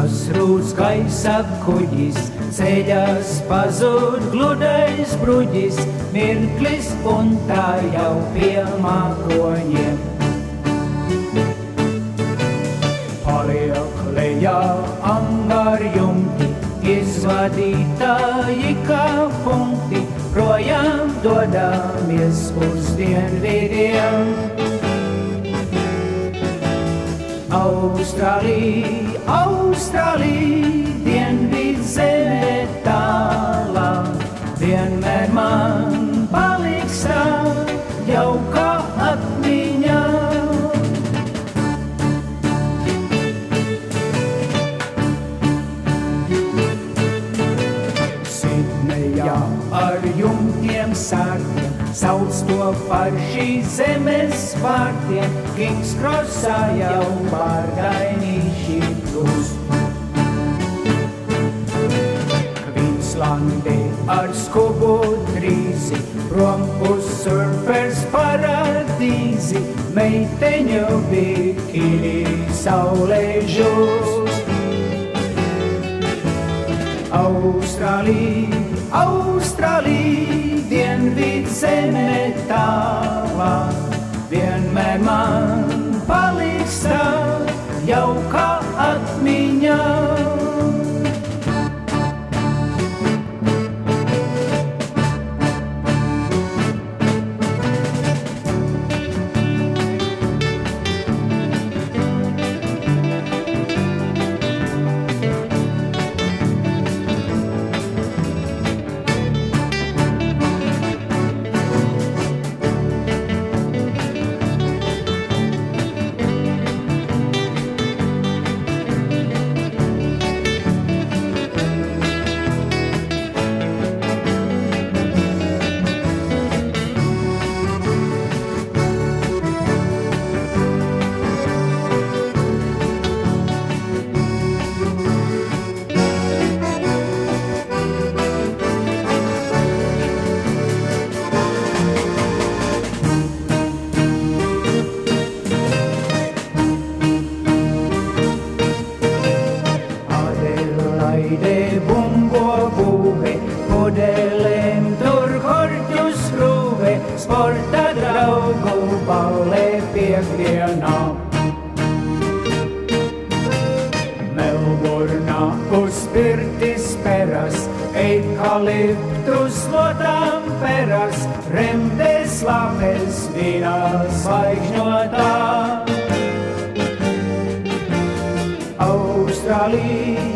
uz gaisa kuģis, ceļas pazūd gludais bruģis, mirklis un tā jau pie mākoņiem. Paliek lejā angārjumti, izvadītāji kā punkti, projām dodamies uz dienvidiem. Austrālija, Austrālija, dienvidu zeme tālā, vienmēr man paliks tā, jau kā atmiņā. Sidnejā ar jumtiem sārtiem, sauc to par šīs zemes vārtiem, Kings Krosā jau pārdainīši plus. Kvīnslandi ar skubu trīzi, prom uz surfers paradīzi, meiteņu bikini saulē žūst. Austrālija, zeme tālā, vienmēr man Melburnā uz pirtis peras, eikaliptus lotām peras, remdes lapes vīnā svaigžņotā. Austrālija,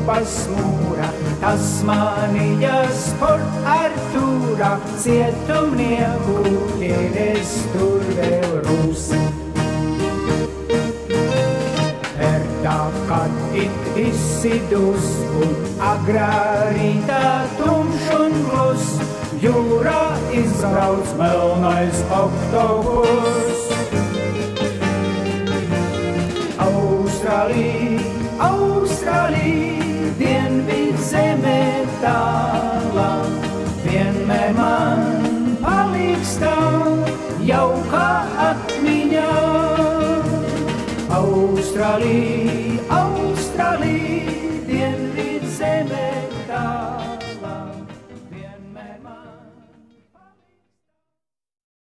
drupas mūra, Tasmanijas port Artūra, cietumnieku ķēdes tur vēl rūs. Perdā, kad it izsidus un agrārītā tumš un glus, jūrā izbrauc melnais oktopus. tālāk, vienmēr man paliks tā jauka atmiņā. Austrālija, Austrālija, dienvidzemē.